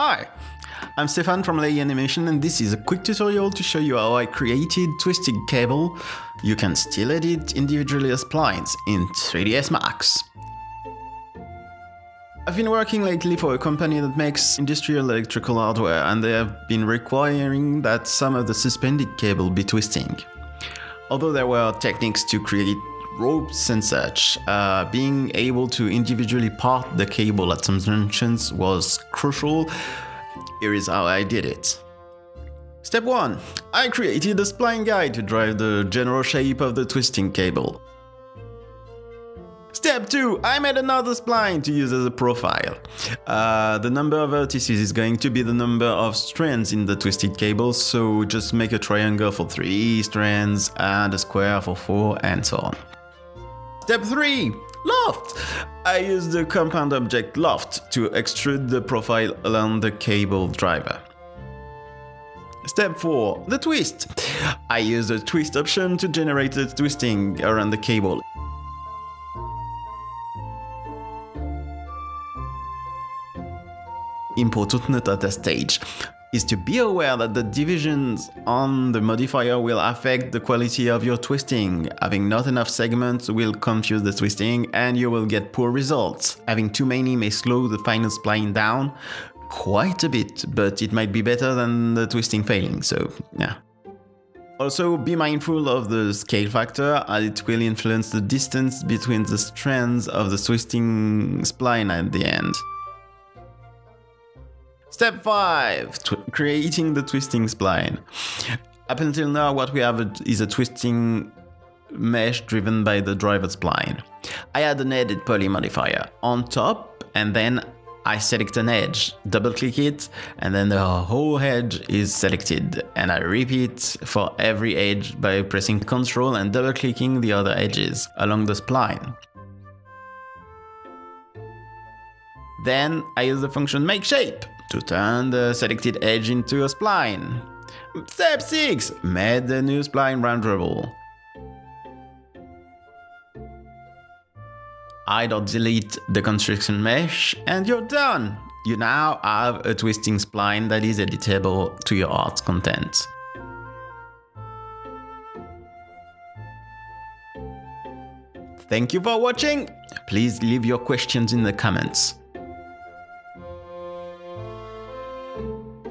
Hi, I'm Stefan from Laei Animation and this is a quick tutorial to show you how I created twisted cable. You can still edit individually as splines in 3ds Max. I've been working lately for a company that makes industrial electrical hardware and they have been requiring that some of the suspended cable be twisting. Although there were techniques to create ropes and such, uh, being able to individually part the cable at some junctions was crucial. Here is how I did it. Step 1. I created a spline guide to drive the general shape of the twisting cable. Step 2. I made another spline to use as a profile. Uh, the number of vertices is going to be the number of strands in the twisted cable, so just make a triangle for 3 strands and a square for 4 and so on. Step 3. Loft! I use the compound object loft to extrude the profile along the cable driver. Step 4. The twist. I use the twist option to generate the twisting around the cable. Important note at that stage is to be aware that the divisions on the modifier will affect the quality of your twisting. Having not enough segments will confuse the twisting and you will get poor results. Having too many may slow the final spline down quite a bit, but it might be better than the twisting failing, so yeah. Also, be mindful of the scale factor as it will influence the distance between the strands of the twisting spline at the end. Step 5. creating the twisting spline. Up until now what we have is a twisting mesh driven by the driver spline. I add an edit poly modifier on top and then I select an edge, double click it, and then the whole edge is selected. And I repeat for every edge by pressing Ctrl and double clicking the other edges along the spline. Then I use the function make shape to turn the uh, selected edge into a spline. Step 6. Make the new spline renderable. Hide or delete the construction mesh and you're done! You now have a twisting spline that is editable to your art's content. Thank you for watching! Please leave your questions in the comments. thank you